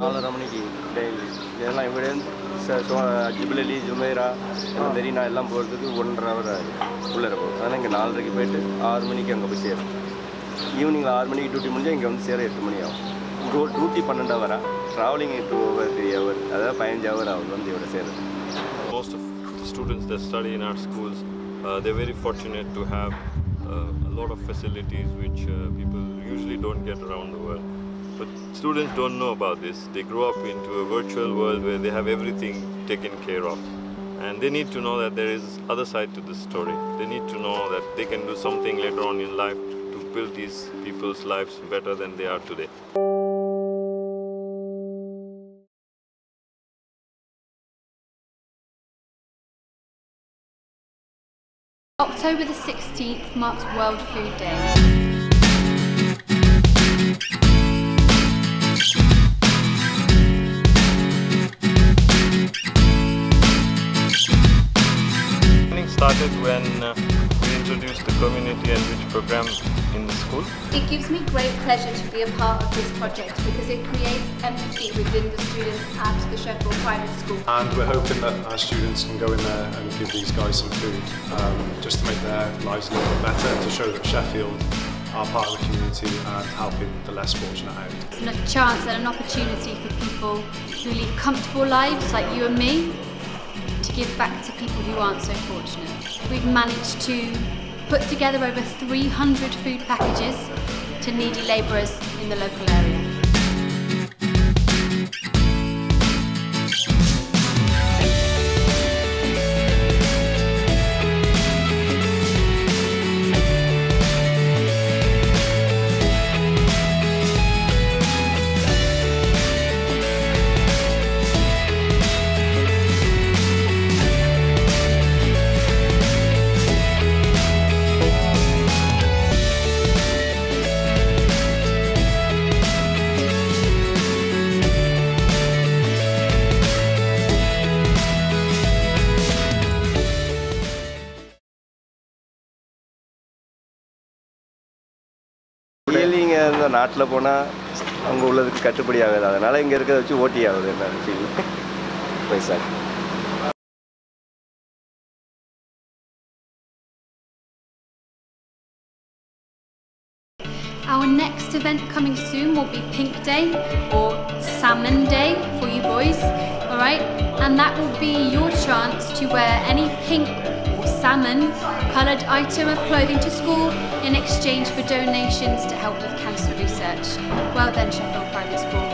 நாலரை மணிக்கு டெய்லி இதெல்லாம் இவ்வளோ ஜிபிலலி ஜுமேரா மெரினா எல்லாம் போகிறதுக்கு ஒன்றரை ஹவர் உள்ளே இருக்கும் அதனால் இங்கே நாலரைக்கு போயிட்டு ஆறு மணிக்கு அங்கே போய் சேரும். ஈவினிங் ஆறு மணிக்கு டியூட்டி முடிஞ்சால் இங்கே வந்து சேர எட்டு மணி ஆகும். டூ டியூட்டி பன்னெண்டு Howrah travelling two hour three hour அதாவது பதினஞ்சு ஹவர் ஆகும் வந்து இவ்வளோ சேருது. Most of students the study in our schools they very fortunate to fortunate to have uh, a lot of facilities which uh, people usually don't get around the world. But students don't know about this. They grow up into a virtual world where they have everything taken care of. And they need to know that there is other side to this story. They need to know that they can do something later on in life to build these people's lives better than they are today. October the 16th marks World Food Day. Started when uh, we introduced the community enrich program in the school. It gives me great pleasure to be a part of this project because it creates empathy within the students at the Sheffield Private School. And we're hoping that our students can go in there and give these guys some food um, just to make their lives a little bit better, to show that Sheffield are part of the community and helping the less fortunate out. It's a chance and an opportunity for people who lead comfortable lives like you and me to give back to people who aren't so fortunate. We've managed to put together over 300 food packages to needy labourers in the local area. ரியலிங்க இந்த நாட்டில் போனால் அங்கே உள்ளதுக்கு கட்டுப்படி ஆகாது அதனால் இங்கே இருக்கிறத வச்சு ஓட்டி ஆகுது என்ன feel paisa Our next event coming soon will be Pink Day or Salmon Day for you boys, alright? And that will be your chance to wear any pink or salmon coloured item of clothing to school in exchange for donations to help with cancer research. Well done, Sheffield Private School.